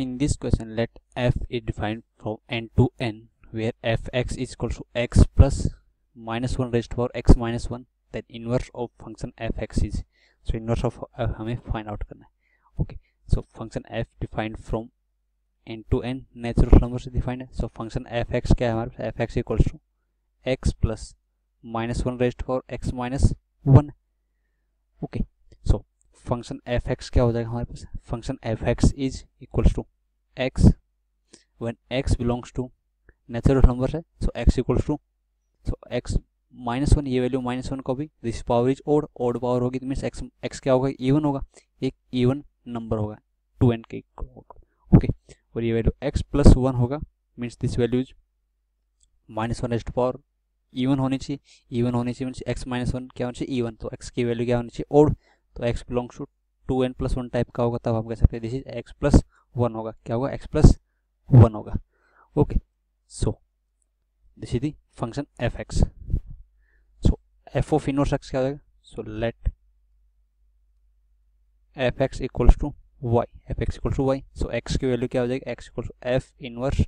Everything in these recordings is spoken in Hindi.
in this question let f is defined from n to n where fx is equal to x plus minus 1 raised to power x minus 1 then inverse of function fx is so inverse of uh, हमें find out करना है okay so function f defined from n to n natural number से defined है so function fx क्या है हमारे पास fx equals to x plus minus 1 raised to power x minus 1 okay function F X क्या हो जाएगा हमारे पास? Function F X is equals to X one X belongs to natural number है so X equals to so X minus one ये वैल्यू माइनस वन को भी this power is odd odd power होगी तो मीन्स एक्स एक्स क्या होगा? इवन होगा। एक इवन नंबर होगा टू एन के ओके और ये वैल्यू एक्स प्लस वन होगा means this value is minus one as to power even होनी चाहिए इवन होनी चाहिए मीन्स एक्स माइनस वन क्या होनी चाहिए इवन तो एक्स की वैल्यू क्या होनी चाहिए? ओड तो X belongs to two N plus one type का होगा, तब हम कह सकते हैं this is X plus one होगा। क्या होगा? एक्स प्लस वन होगा। Okay so this is the function F X so F of inverse X क्या हो जाएगा? So let F X equals to Y F X equal to Y so X की वैल्यू क्या हो जाएगी? X equal to F inverse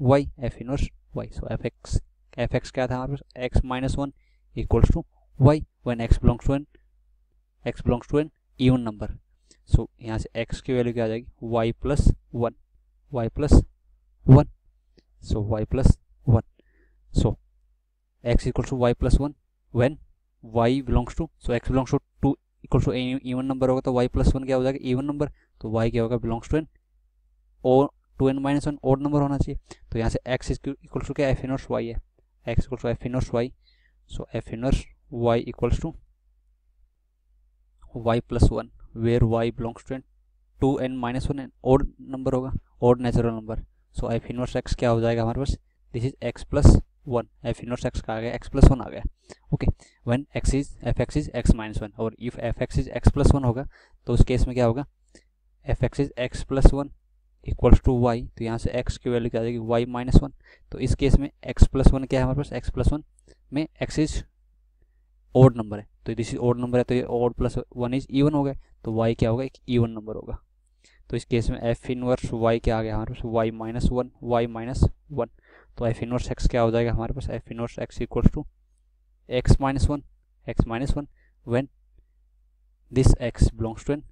Y F inverse Y so F X F X क्या था हमारे पास? X minus one equals to Y one X belongs to N X belongs to N even number so यहाँ से एक्स की वैल्यू क्या आ जाएगी? Y plus one Y plus one so Y plus one so X equal to Y plus one when Y belongs to so X belongs to two equal to even number होगा तो वाई प्लस वन क्या हो जाएगा? इवन नंबर तो वाई क्या होगा? Belongs to N O two N minus one odd number होना चाहिए। तो यहाँ से एक्स इक्वल टू क्या? एफ़ इनवर्स वाई है। X equal to F inverse Y so F inverse Y equals to y plus one where y belongs to N two N minus one N odd number होगा odd natural number so F inverse X क्या हो जाएगा हमारे पास? This is X plus one f inverse x का आ गया एक्स प्लस वन आ गया. Okay one x is f x is x minus one और if f x is x plus one होगा तो उस केस में क्या होगा? F x is x plus one equals to y तो यहाँ से एक्स की वैल्यू क्या आ जाएगी? वाई माइनस वन तो इस केस में एक्स प्लस वन क्या है हमारे पास? एक्स प्लस वन में एक्स इज़ ओड नंबर है. तो इज़ ओड नंबर है तो ये odd plus one is even हो गया तो वाई क्या होगा? एक इवन नंबर होगा। तो इस केस में एफ़ इनवर्स वाई क्या आ गया हमारे पास? Y minus one y minus one तो एफ़ इनवर्स एक्स क्या हो जाएगा हमारे पास? F inverse x equals to x minus one x minus one when this x belongs to n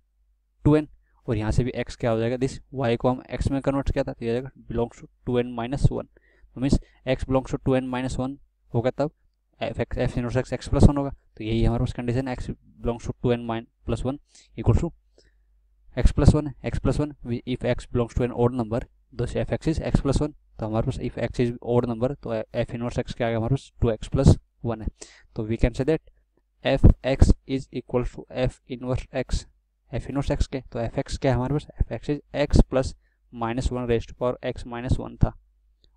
to n और यहाँ से भी एक्स क्या हो जाएगा? दिस वाई को हम एक्स में कन्वर्ट किया था तो ये जाएगा belongs to two n minus one तो means x belongs to two n minus one होगा तब f x f inverse x x plus one होगा। तो यही हमारे पास condition x belongs to two n minus plus one equal to x plus one x plus one if x belongs to n odd number दो से f x is x plus one तो हमारे पास if x is odd number तो एफ़ इनवर्स एक्स क्या आ हमारे पास टू एक्स प्लस वन है। तो we can say that f x is equal to f inverse x f inverse x के। तो एफ़ एक्स क्या हमारे पास? F x is x plus minus one raised power x minus one था।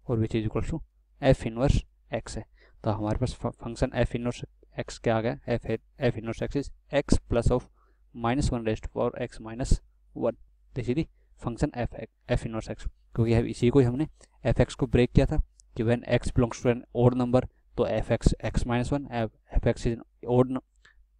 और which is equal to f inverse x है। तो हमारे पास फ़ंक्शन एफ़ इनवर्स एक्स क्या आ गया f f inverse is x plus of minus one raised power x minus one देखिए function f f inverse x क्योंकि इसी को हमने एफ़ एक्स को ब्रेक किया था कि when x belongs to n odd number तो f x x minus one f x is odd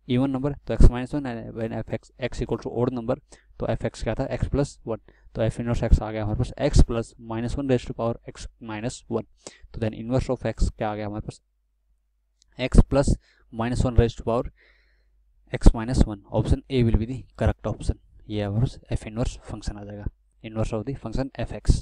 even number तो x minus one when f x x equal to odd number तो एफ़ एक्स क्या था? एक्स प्लस वन तो एफ़ इनवर्स एक्स आ गया हमारे पास x plus minus one raised power x minus one तो देन इनवर्स ऑफ़ एक्स क्या आ गया हमारे पास? X plus minus one raise to power x minus one option A will be the correct option ये एफ़ इनवर्स फ़ंक्शन आ जाएगा. Inverse of the function f x